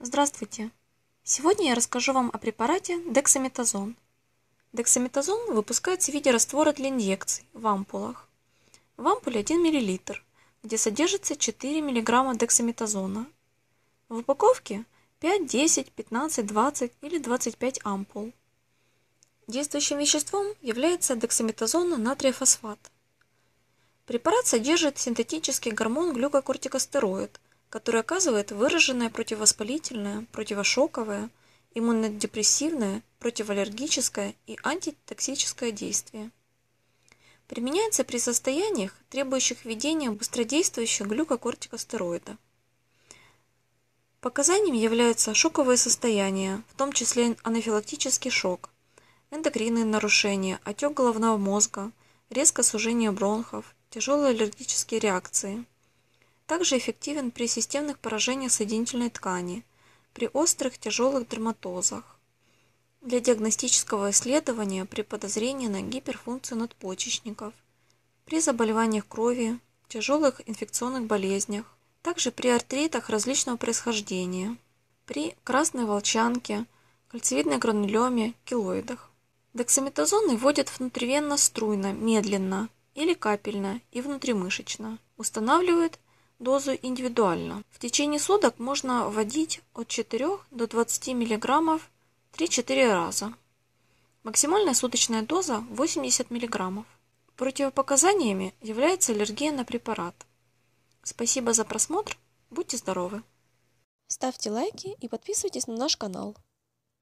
Здравствуйте! Сегодня я расскажу вам о препарате дексаметазон. Дексаметазон выпускается в виде раствора для инъекций в ампулах. В ампуле 1 мл, где содержится 4 мг дексаметазона. В упаковке 5, 10, 15, 20 или 25 ампул. Действующим веществом является дексаметазон натриефосфат. Препарат содержит синтетический гормон глюкокортикостероид – который оказывает выраженное противовоспалительное, противошоковое, иммунодепрессивное, противоаллергическое и антитоксическое действие. Применяется при состояниях, требующих введения быстродействующего глюкокортикостероида. Показаниями являются шоковые состояния, в том числе анафилактический шок, эндокринные нарушения, отек головного мозга, резкое сужение бронхов, тяжелые аллергические реакции – также эффективен при системных поражениях соединительной ткани, при острых тяжелых дерматозах, для диагностического исследования при подозрении на гиперфункцию надпочечников, при заболеваниях крови, тяжелых инфекционных болезнях, также при артритах различного происхождения, при красной волчанке, кальцевидной гранулеме, килоидах. Дексаметазон вводят внутривенно струйно, медленно или капельно и внутримышечно. Устанавливают дозу индивидуально. В течение суток можно вводить от 4 до 20 мг 3-4 раза. Максимальная суточная доза 80 мг. Противопоказаниями является аллергия на препарат. Спасибо за просмотр. Будьте здоровы! Ставьте лайки и подписывайтесь на наш канал.